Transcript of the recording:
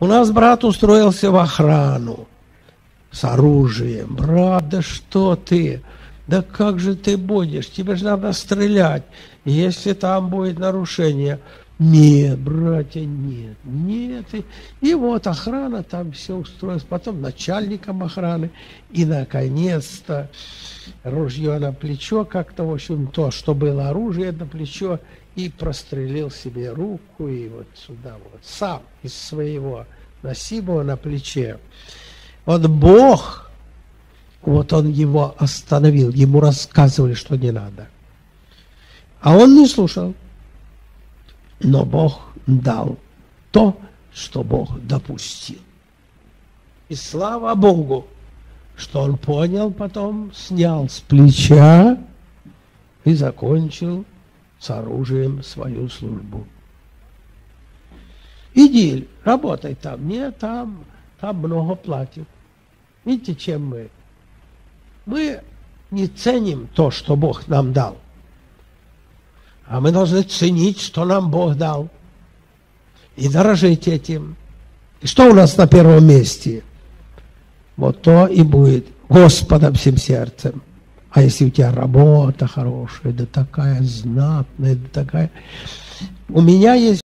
У нас брат устроился в охрану с оружием. Брат, да что ты? Да как же ты будешь? Тебе же надо стрелять. Если там будет нарушение, нет, братья, нет, нет. И, и вот охрана там все устроилась, потом начальником охраны. И, наконец-то, ружье на плечо, как-то, в общем, то, что было оружие на плечо, и прострелил себе руку, и вот сюда вот, сам из своего носимого на плече. Вот Бог, вот он его остановил, ему рассказывали, что не надо. А он не слушал. Но Бог дал то, что Бог допустил. И слава Богу, что он понял потом, снял с плеча и закончил с оружием свою службу. Иди, работай там. Нет, там, там много платят. Видите, чем мы? Мы не ценим то, что Бог нам дал. А мы должны ценить, что нам Бог дал. И дорожить этим. И что у нас на первом месте? Вот то и будет Господом всем сердцем. А если у тебя работа хорошая, да такая знатная, да такая... У меня есть